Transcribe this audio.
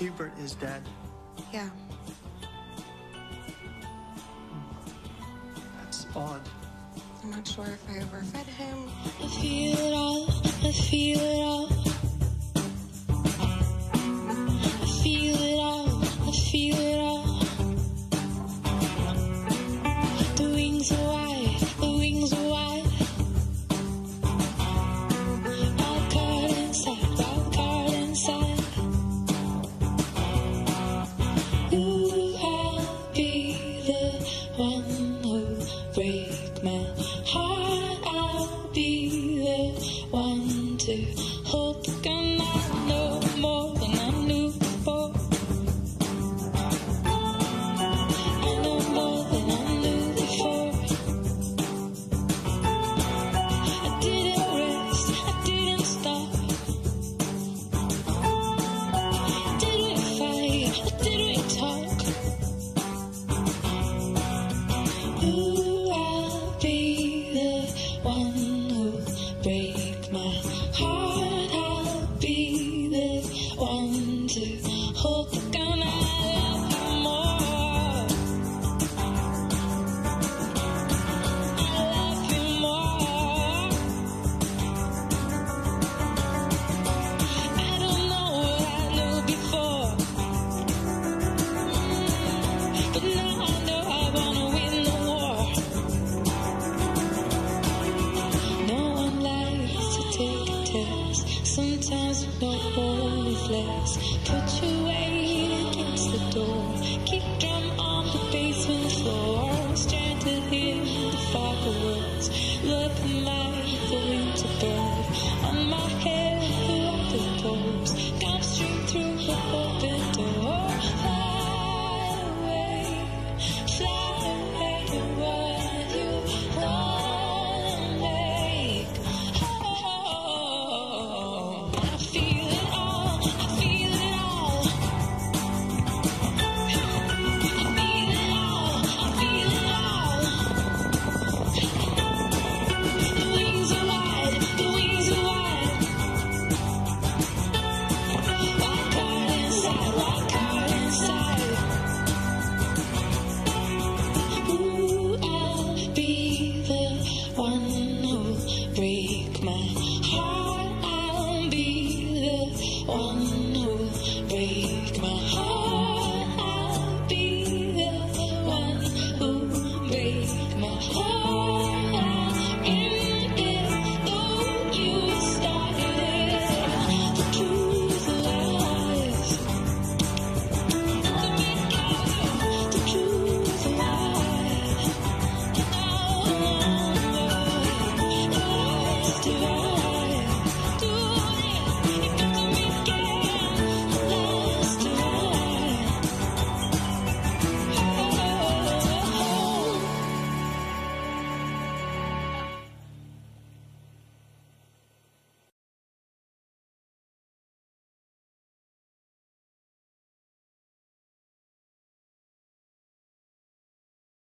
Hubert is dead. Yeah. That's odd. I'm not sure if I overfed him. I feel it all. I feel it all. hope's gone Put your weight against the door. Kick drum on the basement floor. Stranded to in the firewood, of woods. Let the winter begin to on my head the door. break my heart.